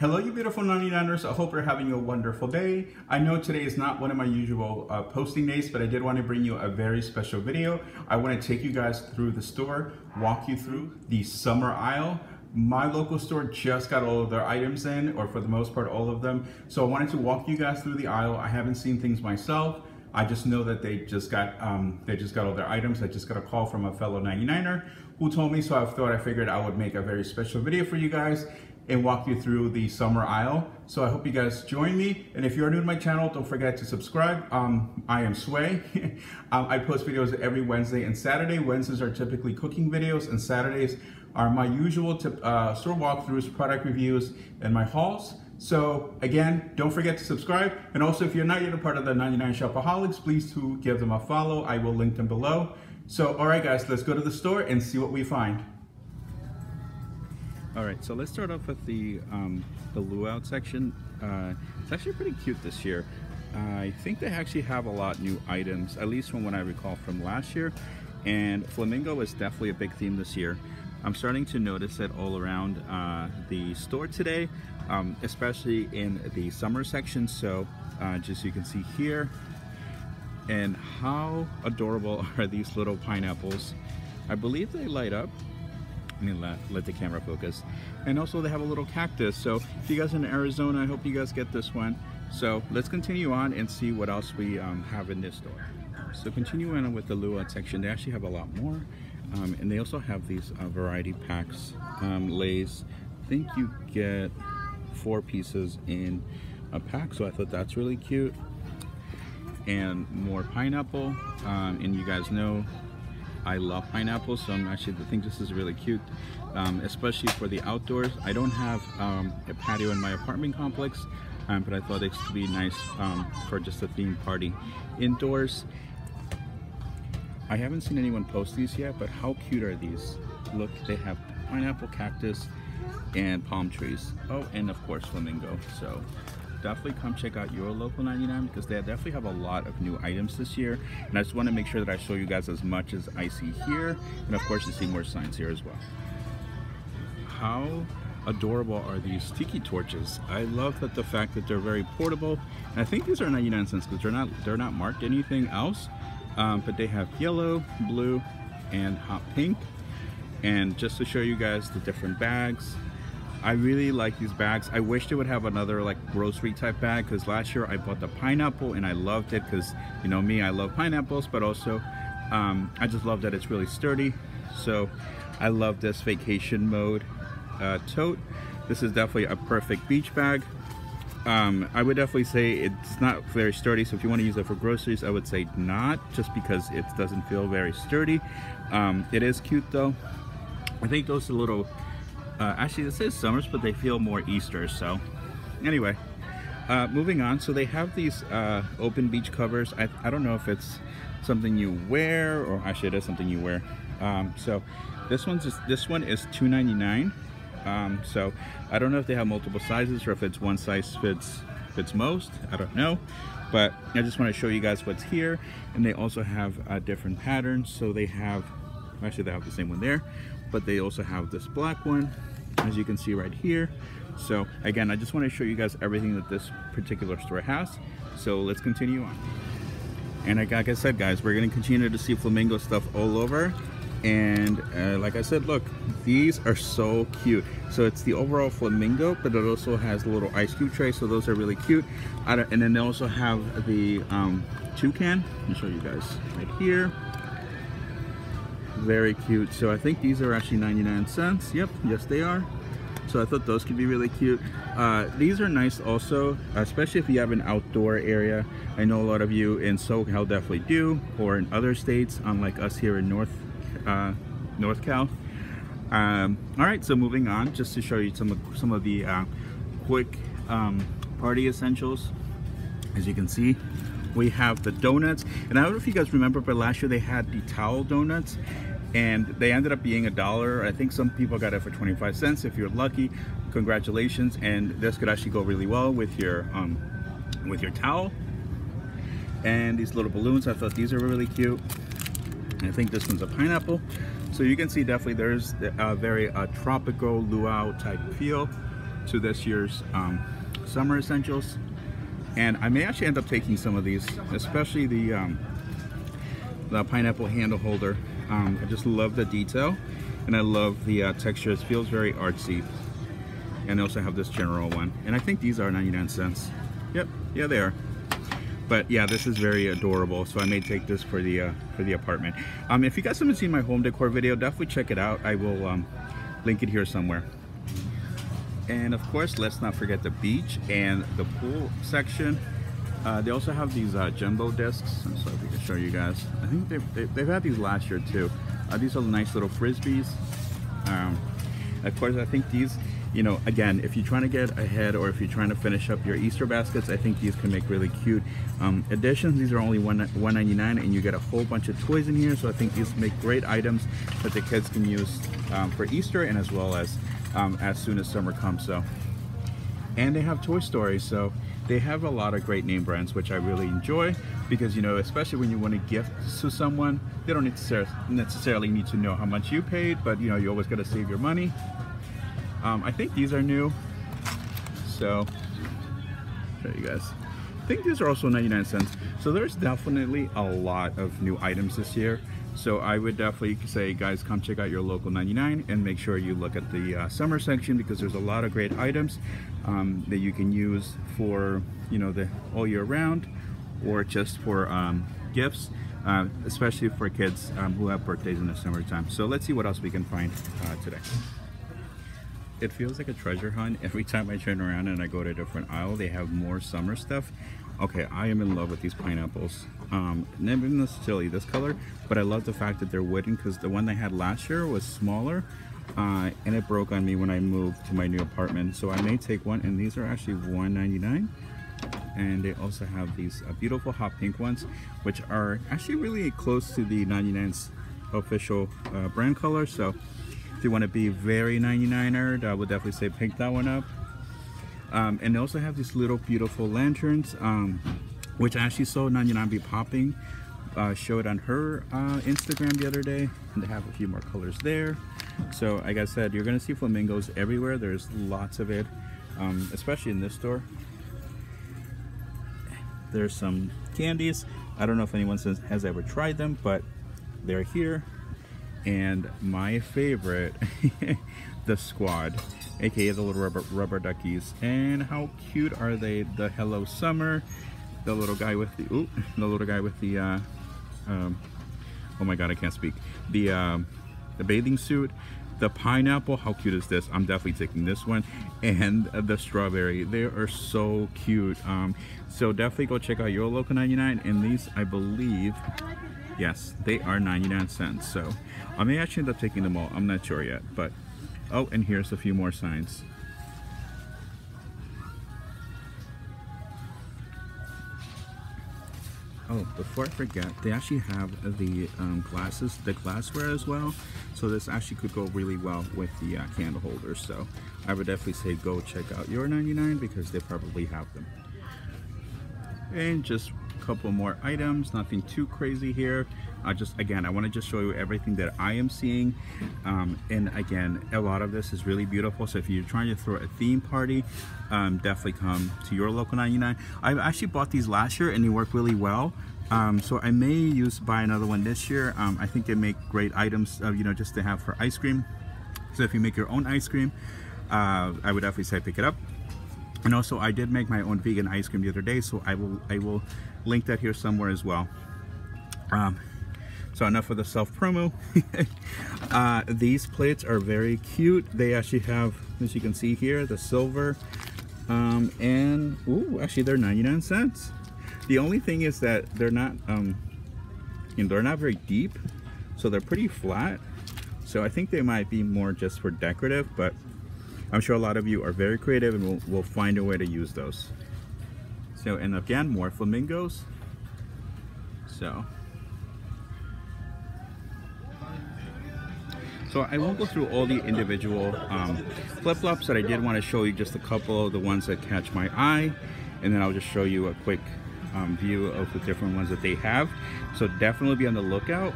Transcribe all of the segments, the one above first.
Hello, you beautiful 99ers. I hope you're having a wonderful day. I know today is not one of my usual uh, posting days, but I did want to bring you a very special video. I want to take you guys through the store, walk you through the summer aisle. My local store just got all of their items in, or for the most part, all of them. So I wanted to walk you guys through the aisle. I haven't seen things myself. I just know that they just got um, they just got all their items. I just got a call from a fellow 99er who told me, so I thought I figured I would make a very special video for you guys and walk you through the summer aisle. So I hope you guys join me. And if you're new to my channel, don't forget to subscribe. Um, I am Sway. um, I post videos every Wednesday and Saturday. Wednesdays are typically cooking videos and Saturdays are my usual tip, uh, store walkthroughs, product reviews, and my hauls. So again, don't forget to subscribe. And also if you're not yet a part of the 99 Shopaholics, please to give them a follow. I will link them below. So all right guys, let's go to the store and see what we find. All right, so let's start off with the um, the luau section. Uh, it's actually pretty cute this year. I think they actually have a lot new items, at least from what I recall from last year. And flamingo is definitely a big theme this year. I'm starting to notice it all around uh, the store today, um, especially in the summer section. So uh, just you can see here, and how adorable are these little pineapples. I believe they light up let me let, let the camera focus. And also they have a little cactus. So if you guys in Arizona, I hope you guys get this one. So let's continue on and see what else we um, have in this store. So continuing on with the luau section, they actually have a lot more. Um, and they also have these uh, variety packs, um, lays. I think you get four pieces in a pack, so I thought that's really cute. And more pineapple, um, and you guys know I love pineapples, so I'm actually think this is really cute, um, especially for the outdoors. I don't have um, a patio in my apartment complex, um, but I thought it would be nice um, for just a theme party indoors. I haven't seen anyone post these yet, but how cute are these? Look, they have pineapple, cactus, and palm trees. Oh, and of course flamingo. So definitely come check out your local 99 because they definitely have a lot of new items this year. And I just want to make sure that I show you guys as much as I see here. And of course you see more signs here as well. How adorable are these tiki torches? I love that the fact that they're very portable. And i think these are 99 cents because they're not they're not marked anything else. Um, but they have yellow blue and hot pink. And just to show you guys the different bags I really like these bags. I wish they would have another like grocery type bag because last year I bought the pineapple and I loved it because you know me, I love pineapples, but also um, I just love that it's really sturdy. So I love this vacation mode uh, tote. This is definitely a perfect beach bag. Um, I would definitely say it's not very sturdy, so if you want to use it for groceries, I would say not, just because it doesn't feel very sturdy. Um, it is cute though. I think those little uh, actually, it says summers, but they feel more Easter. So, anyway, uh, moving on. So they have these uh, open beach covers. I, I don't know if it's something you wear, or actually it is something you wear. Um, so this one's just, this one is $2.99. Um, so I don't know if they have multiple sizes or if it's one size fits fits most. I don't know. But I just want to show you guys what's here. And they also have uh, different patterns. So they have, actually they have the same one there, but they also have this black one as you can see right here. So again I just want to show you guys everything that this particular store has. So let's continue on. And like I said guys we're gonna continue to see flamingo stuff all over. And uh, like I said look these are so cute. So it's the overall flamingo but it also has a little ice cube tray so those are really cute. And then they also have the um, toucan. Let me show you guys right here very cute. So I think these are actually 99 cents. Yep yes they are. So I thought those could be really cute. Uh, these are nice also especially if you have an outdoor area. I know a lot of you in SoCal definitely do or in other states unlike us here in North uh, North Cal. Um, all right so moving on just to show you some of some of the uh, quick um, party essentials. As you can see we have the donuts. And I don't know if you guys remember but last year they had the towel donuts and they ended up being a dollar. I think some people got it for 25 cents if you're lucky. Congratulations. And this could actually go really well with your um, with your towel and these little balloons I thought these are really cute. I think this one's a pineapple. So you can see definitely there's a very uh, tropical luau type feel to this year's um, summer essentials. And I may actually end up taking some of these, especially the, um, the pineapple handle holder. Um, I just love the detail and I love the uh, texture. It feels very artsy. And I also have this general one. And I think these are 99 cents. Yep, yeah they are. But yeah, this is very adorable. So I may take this for the uh, for the apartment. Um, if you guys haven't seen my home decor video, definitely check it out. I will um, link it here somewhere. And of course, let's not forget the beach and the pool section. Uh, they also have these uh, jumbo discs. I'm sorry if we can show you guys. I think they've, they've, they've had these last year too. Uh, these are nice little frisbees. Um, of course, I think these, you know, again, if you're trying to get ahead or if you're trying to finish up your Easter baskets, I think these can make really cute um, additions. These are only one $1.99 and you get a whole bunch of toys in here. So I think these make great items that the kids can use um, for Easter and as well as um, as soon as summer comes. So, and they have Toy Story. So they have a lot of great name brands, which I really enjoy because, you know, especially when you want to gift to someone, they don't necessarily need to know how much you paid, but you know, you always got to save your money. Um, I think these are new. So, show you guys. I think these are also 99 cents. So there's definitely a lot of new items this year. So I would definitely say, guys, come check out your local 99 and make sure you look at the uh, summer section because there's a lot of great items um, that you can use for, you know, the all year round or just for um, gifts, uh, especially for kids um, who have birthdays in the summertime. So let's see what else we can find uh, today. It feels like a treasure hunt every time I turn around and I go to a different aisle. They have more summer stuff okay i am in love with these pineapples. Um never necessarily this color but i love the fact that they're wooden because the one they had last year was smaller uh, and it broke on me when i moved to my new apartment. So i may take one and these are actually 1.99 and they also have these uh, beautiful hot pink ones which are actually really close to the 99's official uh, brand color. So if you want to be very 99er i would definitely say pick that one up um, and they also have these little beautiful lanterns, um, which I actually saw 99 be popping. Uh, showed on her uh, Instagram the other day, and they have a few more colors there. So like I said, you're gonna see flamingos everywhere. There's lots of it, um, especially in this store. There's some candies. I don't know if anyone has ever tried them, but they're here. And my favorite, the squad aka the little rubber, rubber duckies. And how cute are they? The Hello Summer, the little guy with the, ooh, the little guy with the, uh, um, oh my god, I can't speak. The, um, the bathing suit, the pineapple, how cute is this? I'm definitely taking this one. And the strawberry, they are so cute. Um, so definitely go check out your local 99. And these, I believe, yes, they are 99 cents. So I may actually end up taking them all. I'm not sure yet, but Oh, and here's a few more signs. Oh, before I forget, they actually have the um, glasses, the glassware as well. So this actually could go really well with the uh, candle holders. So I would definitely say go check out your 99 because they probably have them. And just couple more items, nothing too crazy here. I just again I want to just show you everything that I am seeing. Um, and again a lot of this is really beautiful so if you're trying to throw a theme party um, definitely come to your local 99 I actually bought these last year and they work really well. Um, so I may use buy another one this year. Um, I think they make great items uh, you know just to have for ice cream. So if you make your own ice cream uh, I would definitely say pick it up. And also I did make my own vegan ice cream the other day so I will I will link that here somewhere as well um, so enough of the self promo. uh, these plates are very cute. They actually have, as you can see here, the silver. Um, and, ooh, actually they're 99 cents. The only thing is that they're not, um, you know, they're not very deep. So they're pretty flat. So I think they might be more just for decorative, but I'm sure a lot of you are very creative and will will find a way to use those. So, and again, more flamingos. So So I won't go through all the individual um, flip-flops, but I did want to show you just a couple of the ones that catch my eye. And then I'll just show you a quick um, view of the different ones that they have. So definitely be on the lookout.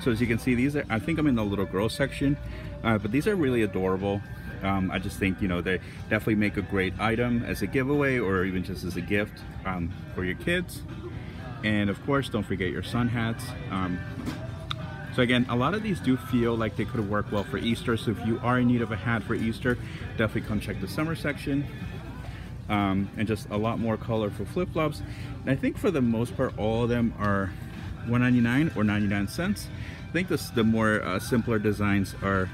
So as you can see, these are, I think I'm in the little girl section, uh, but these are really adorable. Um, I just think, you know, they definitely make a great item as a giveaway or even just as a gift um, for your kids. And of course, don't forget your sun hats. Um, so again, a lot of these do feel like they could work well for Easter. So if you are in need of a hat for Easter, definitely come check the summer section. Um, and just a lot more colorful flip-flops. And I think for the most part, all of them are 1.99 or 99 cents. I think this, the more uh, simpler designs are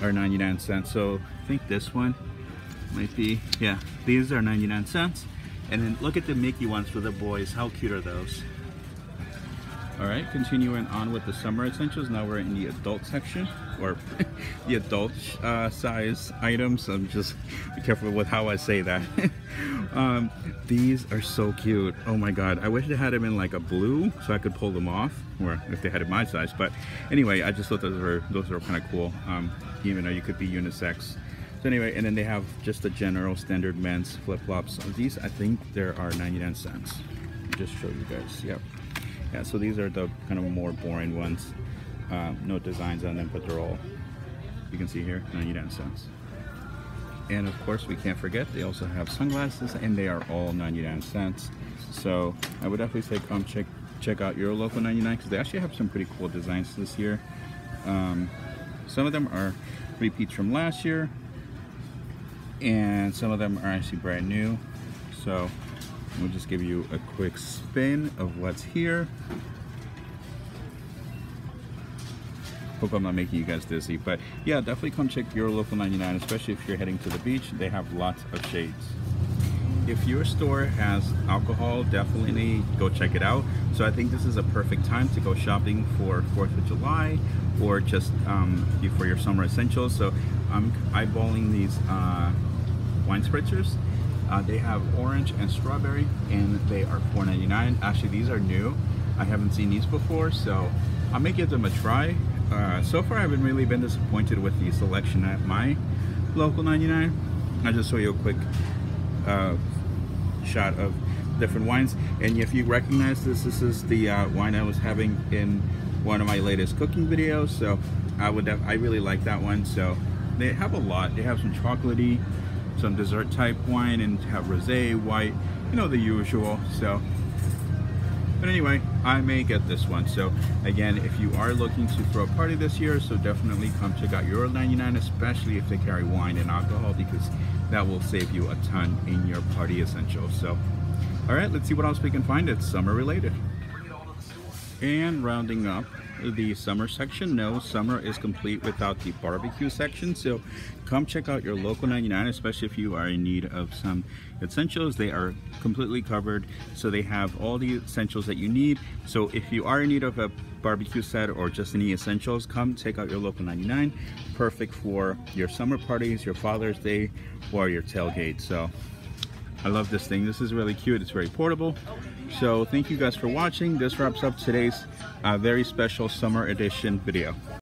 are 99 cents. So I think this one might be, yeah, these are 99 cents. And then look at the Mickey ones for the boys. How cute are those? All right, continuing on with the summer essentials. Now we're in the adult section or the adult uh, size items. I'm just be careful with how I say that. um, these are so cute. Oh my God. I wish they had them in like a blue so I could pull them off or if they had it my size. But anyway, I just thought those were, those were kind of cool. Um, even though you could be unisex. So anyway, and then they have just the general standard men's flip-flops. These, I think there are 99 cents. Just show you guys, yep. Yeah, so these are the kind of more boring ones. Uh, no designs on them, but they're all, you can see here, 99 cents. And of course, we can't forget, they also have sunglasses and they are all 99 cents. So I would definitely say come check check out your local 99 because they actually have some pretty cool designs this year. Um, some of them are repeats from last year and some of them are actually brand new. So we'll just give you a quick spin of what's here. Hope I'm not making you guys dizzy, but yeah, definitely come check your local 99, especially if you're heading to the beach. They have lots of shades. If your store has alcohol, definitely go check it out. So I think this is a perfect time to go shopping for 4th of July or just um, for your summer essentials. So I'm eyeballing these uh, wine spritzers uh, they have orange and strawberry and they are $4.99. Actually, these are new. I haven't seen these before, so I may give them a try. Uh, so far, I haven't really been disappointed with the selection at my local 99. I just show you a quick uh, shot of different wines. And if you recognize this, this is the uh, wine I was having in one of my latest cooking videos. So I would, I really like that one. So they have a lot. They have some chocolatey, some dessert type wine and have rosé, white, you know, the usual. So, but anyway, I may get this one. So again, if you are looking to throw a party this year, so definitely come check out Euro 99, especially if they carry wine and alcohol, because that will save you a ton in your party essentials. So, all right, let's see what else we can find that's summer related. And rounding up the summer section, no, summer is complete without the barbecue section. So come check out your local 99, especially if you are in need of some essentials. They are completely covered. So they have all the essentials that you need. So if you are in need of a barbecue set or just any essentials, come check out your local 99. Perfect for your summer parties, your Father's Day, or your tailgate. So I love this thing. This is really cute. It's very portable. So thank you guys for watching. This wraps up today's uh, very special summer edition video.